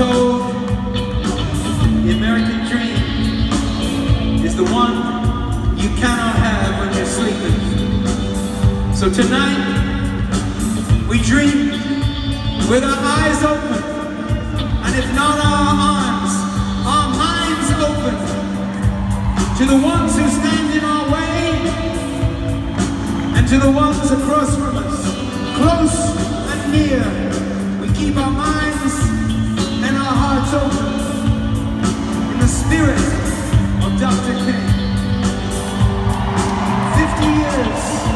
told the American dream is the one you cannot have when you're sleeping. So tonight, we dream with our eyes open, and if not our arms, our minds open to the ones who stand in our way, and to the ones across from us, close and near. We keep our minds and our hearts open in the spirit of Dr. King. 50 years.